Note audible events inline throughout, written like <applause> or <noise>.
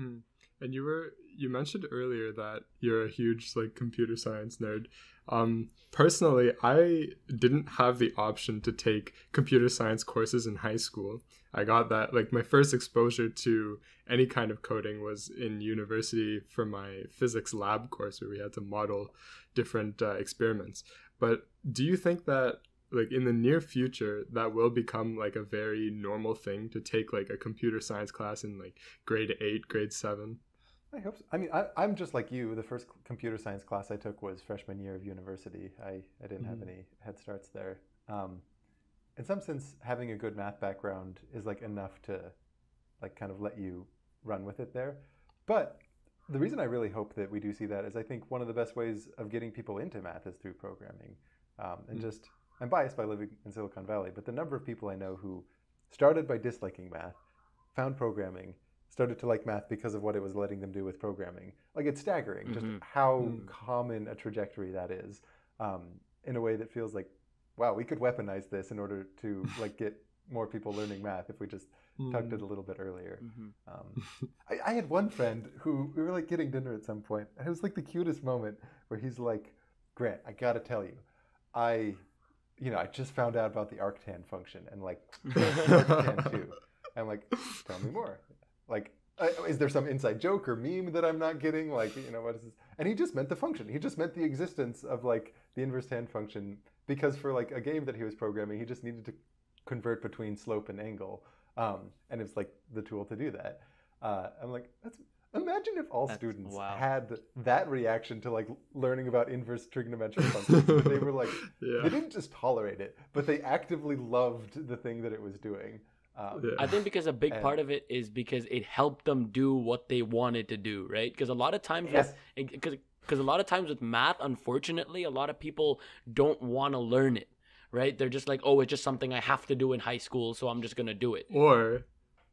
Mm. And you were you mentioned earlier that you're a huge like computer science nerd. Um, personally, I didn't have the option to take computer science courses in high school. I got that like my first exposure to any kind of coding was in university for my physics lab course where we had to model different uh, experiments. But do you think that like in the near future that will become like a very normal thing to take like a computer science class in like grade 8 grade 7 I hope so. I mean, I, am just like you. The first computer science class I took was freshman year of university. I, I didn't mm-hmm. have any head starts there. Um, in some sense, having a good math background is like enough to like kind of let you run with it there. But the reason I really hope that we do see that is I think one of the best ways of getting people into math is through programming. Um, and mm-hmm. just, I'm biased by living in Silicon Valley, but the number of people I know who started by disliking math, found programming, started to like math because of what it was letting them do with programming. Like it's staggering mm-hmm. just how mm. common a trajectory that is um, in a way that feels like, wow, we could weaponize this in order to <laughs> like get more people learning math if we just mm. tucked it a little bit earlier. Mm-hmm. Um, <laughs> I, I, had one friend who we were like getting dinner at some point, and it was like the cutest moment where he's like, Grant, I gotta tell you, I, you know, I just found out about the arctan function and like <laughs> arctan2. I'm like, tell me more like uh, is there some inside joke or meme that I'm not getting? Like, you know, what is this? And he just meant the function. He just meant the existence of like the inverse tan function because for like a game that he was programming, he just needed to convert between slope and angle, um, and it's like the tool to do that. Uh, I'm like, that's all that's, students wow. had that reaction to like learning about inverse trigonometric functions. <laughs> they were like, yeah. they didn't just tolerate it, but they actively loved the thing that it was doing. Um, yeah. I think because a big and, part of it is because it helped them do what they wanted to do, right? Because a lot of times, yes. because because a lot of times with math, unfortunately, a lot of people don't want to learn it, right? They're just like, oh, it's just something I have to do in high school, so I'm just gonna do it. Or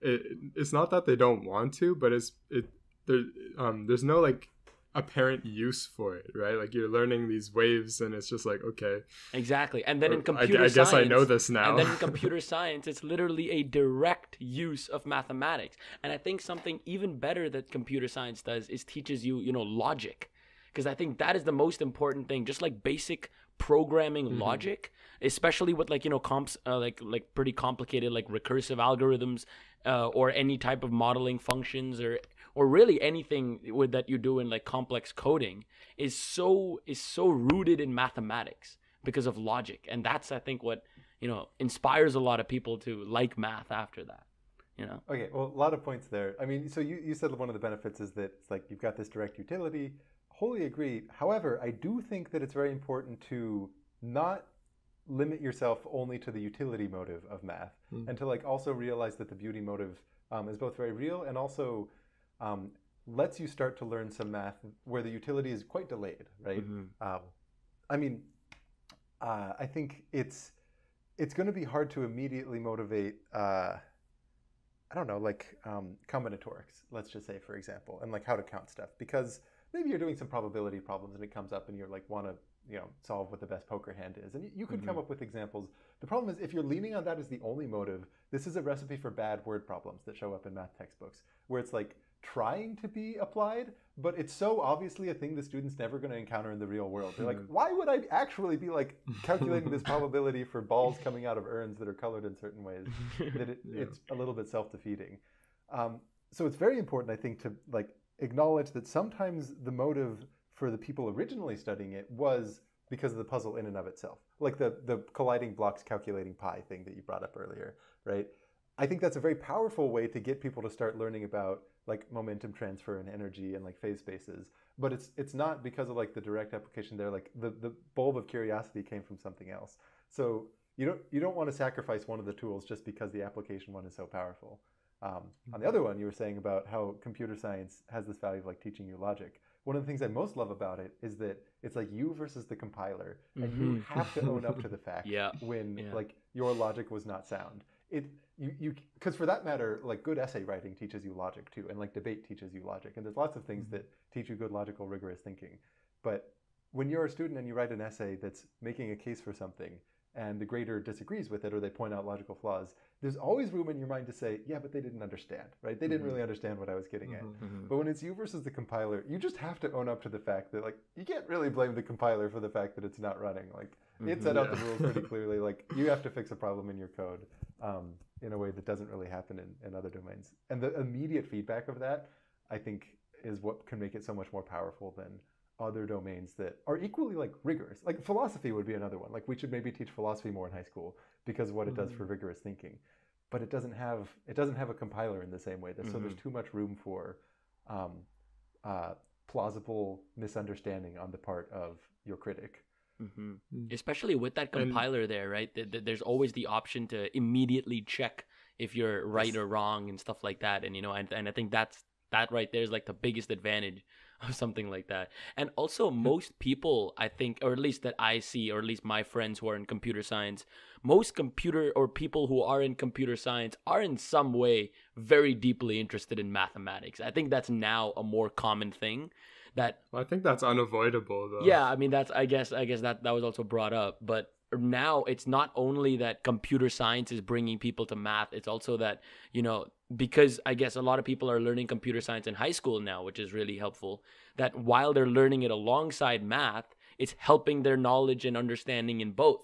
it, it's not that they don't want to, but it's it there um there's no like apparent use for it, right? Like you're learning these waves, and it's just like okay, exactly. And then in computer, I, I guess I know this now. And then in <laughs> computer science, it's literally a direct use of mathematics. And I think something even better that computer science does is teaches you, you know, logic, because I think that is the most important thing. Just like basic programming mm-hmm. logic, especially with like you know comps, uh, like like pretty complicated like recursive algorithms. Uh, or any type of modeling functions or or really anything with that you do in like complex coding is so is so rooted in mathematics because of logic. And that's i think what you know inspires a lot of people to like math after that you know? Okay well a lot of points there. I mean so you, you said one of the benefits is that it's like you've got this direct utility. Wholly agree. However i do think that it's very important to not limit yourself only to the utility motive of math mm. and to like also realize that the beauty motive um, is both very real and also um, lets you start to learn some math where the utility is quite delayed, right? Mm-hmm. Um, I mean, uh, I think it's it's going to be hard to immediately motivate. Uh, I don't know, like um, combinatorics, let's just say, for example, and like how to count stuff, because maybe you're doing some probability problems and it comes up and you're like want to you know solve what the best poker hand is and you could mm-hmm. come up with examples the problem is if you're leaning on that as the only motive this is a recipe for bad word problems that show up in math textbooks where it's like trying to be applied, but it's so obviously a thing the student's never going to encounter in the real world. They're like, hmm. why would I actually be like calculating this <laughs> probability for balls coming out of urns that are colored in certain ways? <laughs> That it, yeah. it's a little bit self-defeating. Um, so it's very important, I think, to like acknowledge that sometimes the motive for the people originally studying it was because of the puzzle in and of itself, like the the colliding blocks calculating pi thing that you brought up earlier, right? I think that's a very powerful way to get people to start learning about like momentum transfer and energy and like phase spaces. But it's it's not because of like the direct application there. Like the, the bulb of curiosity came from something else. So you don't you don't want to sacrifice one of the tools just because the application one is so powerful. Um, on the other one, you were saying about how computer science has this value of like teaching you logic. One of the things I most love about it is that it's like you versus the compiler, and mm-hmm. you have to own up to the <laughs> fact yeah. when yeah. like your logic was not sound. It you you because for that matter, like good essay writing teaches you logic too, and like debate teaches you logic, and there's lots of things mm-hmm. that teach you good logical, rigorous thinking. But when you're a student and you write an essay that's making a case for something, and the grader disagrees with it or they point out logical flaws, there's always room in your mind to say, yeah, but they didn't understand, right? They didn't Mhm. really understand what I was getting at. Mhm. Mhm. But when it's you versus the compiler, you just have to own up to the fact that like you can't really blame the compiler for the fact that it's not running. Like it set out the rules pretty <laughs> clearly. Like you have to fix a problem in your code um, in a way that doesn't really happen in, in other domains. And the immediate feedback of that, I think, is what can make it so much more powerful than other domains that are equally like rigorous. Like philosophy would be another one. Like we should maybe teach philosophy more in high school because of what it does for rigorous thinking. But it doesn't have it doesn't have a compiler in the same way. So there's too much room for um, uh, plausible misunderstanding on the part of your critic. Mhm. Mm. Especially with that And- compiler there, right? Th- th- There's always the option to immediately check if you're right or wrong and stuff like that. And you know, and, and I think that's that right there is like the biggest advantage <laughs> of something like that. And also, most people, I think, or at least that I see, or at least my friends who are in computer science, most computer or people who are in computer science are in some way very deeply interested in mathematics. I think that's now a more common thing that Well, I think that's unavoidable though. yeah, I mean that's I guess I guess that that was also brought up, but now it's not only that computer science is bringing people to math, it's also that, you know, because I guess a lot of people are learning computer science in high school now, which is really helpful, that while they're learning it alongside math, it's helping their knowledge and understanding in both.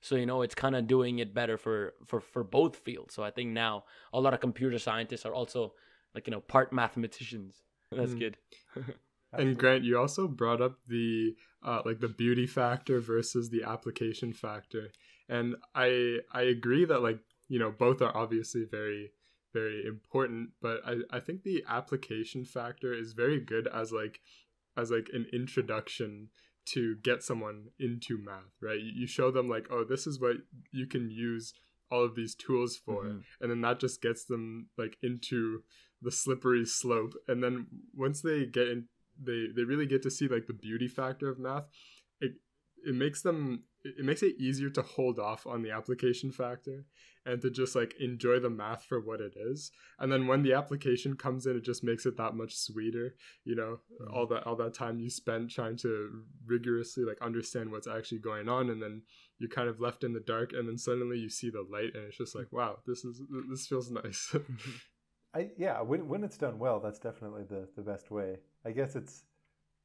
So, you know, it's kind of doing it better for for for both fields. So I think now a lot of computer scientists are also like, you know, part mathematicians. That's Mm. good. <laughs> And Grant, you also brought up the uh, like the beauty factor versus the application factor, and I I agree that like you know both are obviously very very important, but I I think the application factor is very good as like as like an introduction to get someone into math, right? You, show them like oh this is what you can use all of these tools for, Mhm. and then that just gets them like into the slippery slope and then once they get in they they really get to see like the beauty factor of math it it makes them it makes it easier to hold off on the application factor and to just like enjoy the math for what it is and then when the application comes in it just makes it that much sweeter you know Mhm. all that all that time you spent trying to rigorously like understand what's actually going on and then you're kind of left in the dark and then suddenly you see the light and it's just like wow this is this feels nice <laughs> <laughs> I yeah, when when it's done well, that's definitely the the best way. I guess it's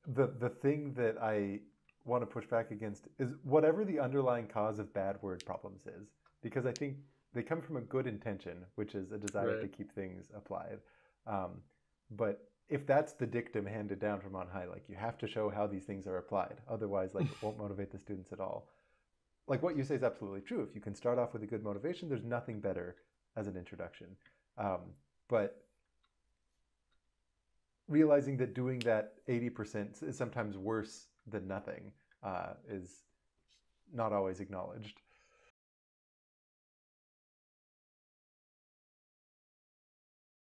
the the thing that I want to push back against is whatever the underlying cause of bad word problems is, because I think they come from a good intention, which is a desire to keep things applied. Um, but if that's the dictum handed down from on high, like you have to show how these things are applied, otherwise, like it won't <laughs> motivate the students at all. Like what you say is absolutely true. If you can start off with a good motivation, there's nothing better as an introduction. Um, but realizing that doing that 80% is sometimes worse than nothing uh, is not always acknowledged.